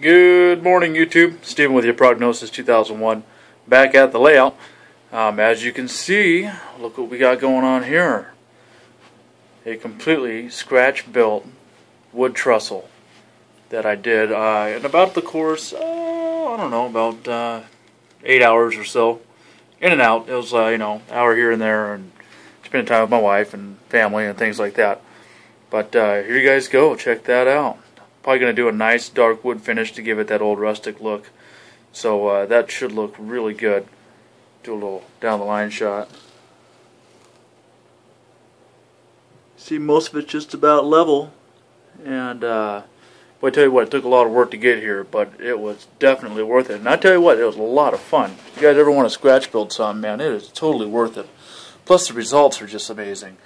Good morning, YouTube. Stephen with your Prognosis 2001. Back at the layout. Um, as you can see, look what we got going on here. A completely scratch-built wood trestle that I did uh, in about the course, uh, I don't know, about uh, eight hours or so. In and out. It was, uh, you know, hour here and there, and spending time with my wife and family and things like that. But uh, here you guys go. Check that out. Probably going to do a nice dark wood finish to give it that old rustic look. So uh, that should look really good. Do a little down the line shot. See, most of it's just about level. And, uh, boy, I tell you what, it took a lot of work to get here, but it was definitely worth it. And I tell you what, it was a lot of fun. If you guys ever want to scratch build something, man, it is totally worth it. Plus, the results are just amazing.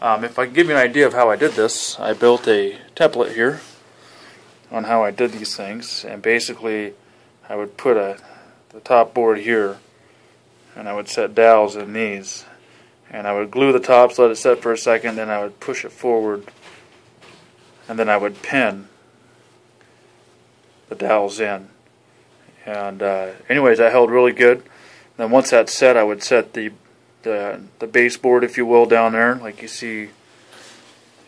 Um, if I can give you an idea of how I did this, I built a template here on how I did these things, and basically I would put a the top board here, and I would set dowels in these, and I would glue the tops, let it set for a second, then I would push it forward, and then I would pin the dowels in. And uh, anyways, that held really good. Then once that's set, I would set the the the baseboard, if you will, down there, like you see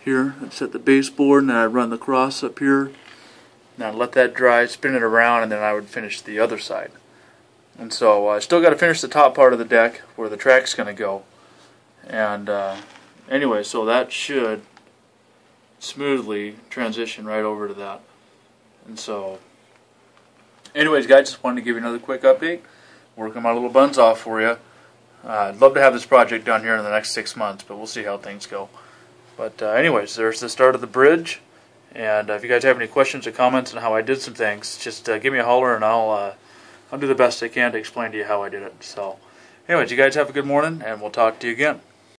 here. I'd set the baseboard, and I'd run the cross up here now let that dry, spin it around, and then I would finish the other side. And so uh, I still got to finish the top part of the deck where the track's going to go. And uh, anyway, so that should smoothly transition right over to that. And so, anyways, guys, just wanted to give you another quick update. Working my little buns off for you. Uh, I'd love to have this project done here in the next six months, but we'll see how things go. But uh, anyways, there's the start of the bridge. And uh, if you guys have any questions or comments on how I did some things, just uh, give me a holler and I'll uh, I'll do the best I can to explain to you how I did it. So, anyways, you guys have a good morning, and we'll talk to you again.